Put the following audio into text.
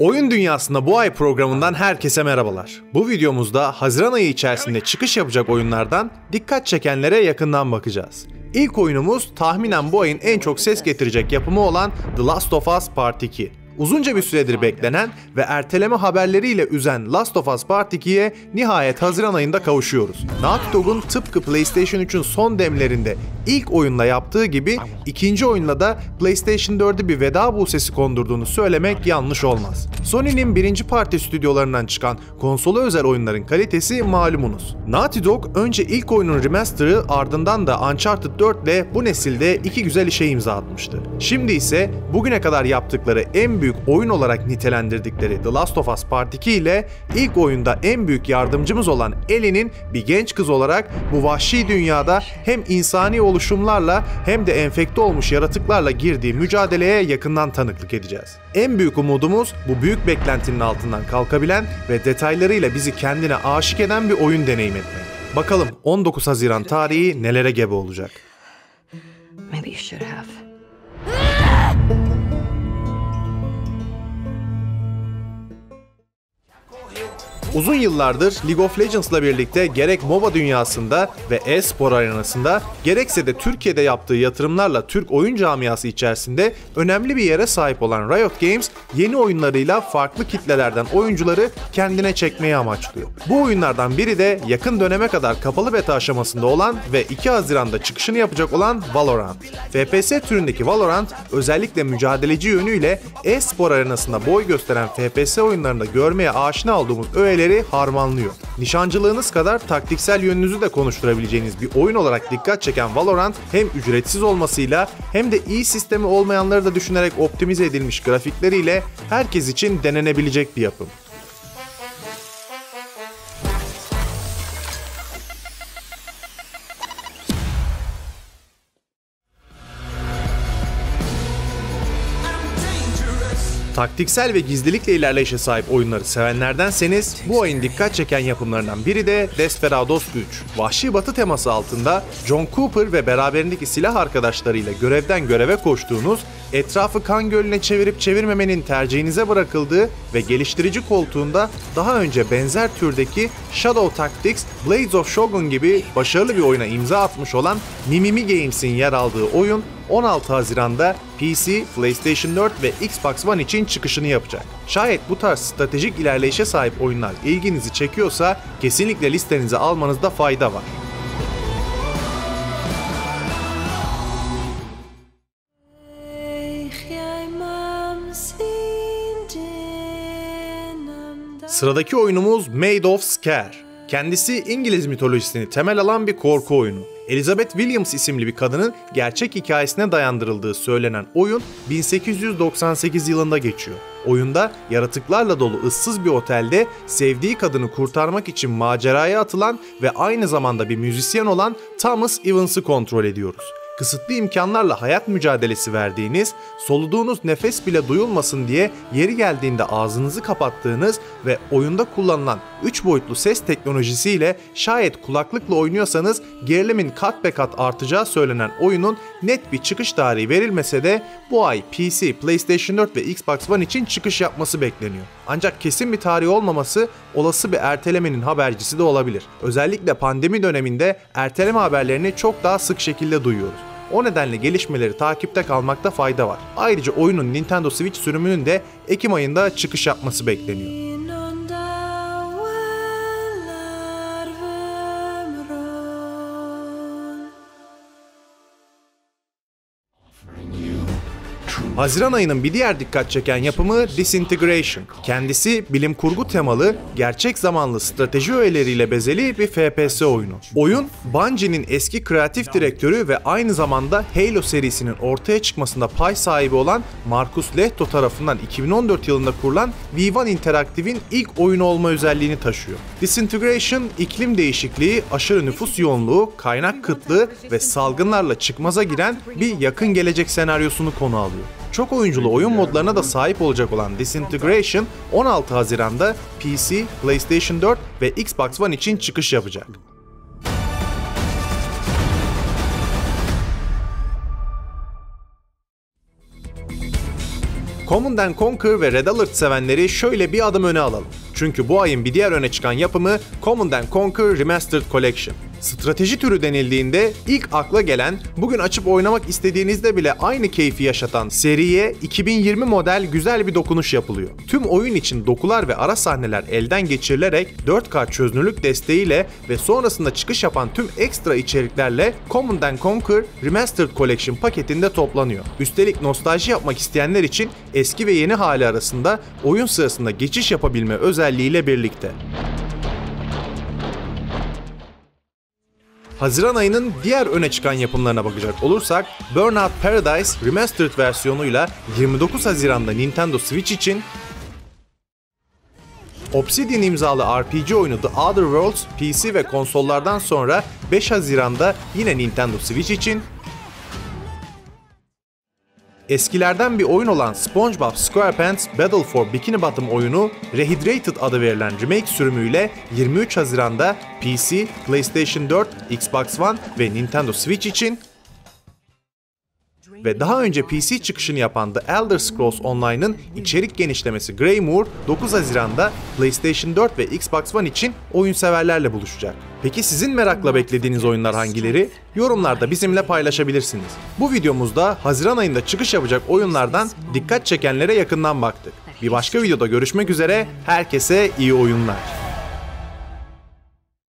Oyun Dünyasında bu ay programından herkese merhabalar. Bu videomuzda Haziran ayı içerisinde çıkış yapacak oyunlardan dikkat çekenlere yakından bakacağız. İlk oyunumuz tahminen bu ayın en çok ses getirecek yapımı olan The Last of Us Part 2. Uzunca bir süredir beklenen ve erteleme haberleriyle üzen Last of Us Part 2'ye nihayet Haziran ayında kavuşuyoruz. Naughty Dog'un tıpkı PlayStation 3'ün son demlerinde ilk oyunla yaptığı gibi ikinci oyunla da PlayStation 4'e bir veda busesi kondurduğunu söylemek yanlış olmaz. Sony'nin birinci parti stüdyolarından çıkan konsola özel oyunların kalitesi malumunuz. Naughty Dog önce ilk oyunun remaster'ı ardından da Uncharted 4 ile bu nesilde iki güzel işe imza atmıştı. Şimdi ise bugüne kadar yaptıkları en büyük oyun olarak nitelendirdikleri The Last of Us Part 2 ile ilk oyunda en büyük yardımcımız olan Ellie'nin bir genç kız olarak bu vahşi dünyada hem insani oluşumlarla hem de enfekte olmuş yaratıklarla girdiği mücadeleye yakından tanıklık edeceğiz. En büyük umudumuz bu büyük beklentinin altından kalkabilen ve detaylarıyla bizi kendine aşık eden bir oyun deneyim etmek. Bakalım 19 Haziran tarihi nelere gebe olacak. Maybe you should have. Uzun yıllardır League of Legends'la birlikte gerek MOBA dünyasında ve e-spor arenasında gerekse de Türkiye'de yaptığı yatırımlarla Türk oyun camiası içerisinde önemli bir yere sahip olan Riot Games yeni oyunlarıyla farklı kitlelerden oyuncuları kendine çekmeyi amaçlıyor. Bu oyunlardan biri de yakın döneme kadar kapalı beta aşamasında olan ve 2 Haziran'da çıkışını yapacak olan Valorant. FPS türündeki Valorant özellikle mücadeleci yönüyle e-spor arenasında boy gösteren FPS oyunlarında görmeye aşina olduğumuz öğeleri harmanlıyor. Nişancılığınız kadar taktiksel yönünüzü de konuşturabileceğiniz bir oyun olarak dikkat çeken Valorant hem ücretsiz olmasıyla hem de iyi sistemi olmayanları da düşünerek optimize edilmiş grafikleriyle herkes için denenebilecek bir yapım. Taktiksel ve gizlilikle ilerleyişe sahip oyunları sevenlerdenseniz bu ayın dikkat çeken yapımlarından biri de Desperados 3. Vahşi batı teması altında John Cooper ve beraberindeki silah arkadaşlarıyla görevden göreve koştuğunuz, etrafı kan gölüne çevirip çevirmemenin tercihinize bırakıldığı ve geliştirici koltuğunda daha önce benzer türdeki Shadow Tactics, Blades of Shogun gibi başarılı bir oyuna imza atmış olan Mimimi Games'in yer aldığı oyun 16 Haziran'da PC, PlayStation 4 ve Xbox One için çıkışını yapacak. Şayet bu tarz stratejik ilerleyişe sahip oyunlar ilginizi çekiyorsa kesinlikle listenize almanızda fayda var. Sıradaki oyunumuz Made of Scare. Kendisi İngiliz mitolojisini temel alan bir korku oyunu. Elizabeth Williams isimli bir kadının gerçek hikayesine dayandırıldığı söylenen oyun 1898 yılında geçiyor. Oyunda yaratıklarla dolu ıssız bir otelde sevdiği kadını kurtarmak için maceraya atılan ve aynı zamanda bir müzisyen olan Thomas Evans'ı kontrol ediyoruz kısıtlı imkanlarla hayat mücadelesi verdiğiniz, soluduğunuz nefes bile duyulmasın diye yeri geldiğinde ağzınızı kapattığınız ve oyunda kullanılan 3 boyutlu ses teknolojisiyle şayet kulaklıkla oynuyorsanız gerilimin kat be kat artacağı söylenen oyunun net bir çıkış tarihi verilmese de bu ay PC, PlayStation 4 ve Xbox One için çıkış yapması bekleniyor. Ancak kesin bir tarih olmaması olası bir ertelemenin habercisi de olabilir. Özellikle pandemi döneminde erteleme haberlerini çok daha sık şekilde duyuyoruz. O nedenle gelişmeleri takipte kalmakta fayda var. Ayrıca oyunun Nintendo Switch sürümünün de Ekim ayında çıkış yapması bekleniyor. Haziran ayının bir diğer dikkat çeken yapımı Disintegration. Kendisi bilim kurgu temalı, gerçek zamanlı strateji öğeleriyle bezeli bir FPS oyunu. Oyun, Bungie'nin eski kreatif direktörü ve aynı zamanda Halo serisinin ortaya çıkmasında pay sahibi olan Marcus Lehto tarafından 2014 yılında kurulan V1 Interactive'in ilk oyunu olma özelliğini taşıyor. Disintegration, iklim değişikliği, aşırı nüfus yoğunluğu, kaynak kıtlığı ve salgınlarla çıkmaza giren bir yakın gelecek senaryosunu konu alıyor çok oyunculu oyun modlarına da sahip olacak olan Disintegration 16 Haziran'da PC, PlayStation 4 ve Xbox One için çıkış yapacak. Command and Conquer ve Red Alert sevenleri şöyle bir adım öne alalım. Çünkü bu ayın bir diğer öne çıkan yapımı Command and Conquer Remastered Collection. Strateji türü denildiğinde ilk akla gelen, bugün açıp oynamak istediğinizde bile aynı keyfi yaşatan seriye 2020 model güzel bir dokunuş yapılıyor. Tüm oyun için dokular ve ara sahneler elden geçirilerek 4K çözünürlük desteğiyle ve sonrasında çıkış yapan tüm ekstra içeriklerle Command and Conquer Remastered Collection paketinde toplanıyor. Üstelik nostalji yapmak isteyenler için eski ve yeni hali arasında oyun sırasında geçiş yapabilme özelliğiyle birlikte. Haziran ayının diğer öne çıkan yapımlarına bakacak olursak Burnout Paradise Remastered versiyonuyla 29 Haziran'da Nintendo Switch için Obsidian imzalı RPG oyunu The Other Worlds PC ve konsollardan sonra 5 Haziran'da yine Nintendo Switch için Eskilerden bir oyun olan SpongeBob SquarePants Battle for Bikini Bottom oyunu Rehydrated adı verilen remake sürümüyle 23 Haziran'da PC, PlayStation 4, Xbox One ve Nintendo Switch için ve daha önce PC çıkışını yapan The Elder Scrolls Online'ın içerik genişlemesi Greymoor 9 Haziran'da PlayStation 4 ve Xbox One için oyun severlerle buluşacak. Peki sizin merakla beklediğiniz oyunlar hangileri? Yorumlarda bizimle paylaşabilirsiniz. Bu videomuzda Haziran ayında çıkış yapacak oyunlardan dikkat çekenlere yakından baktık. Bir başka videoda görüşmek üzere, herkese iyi oyunlar.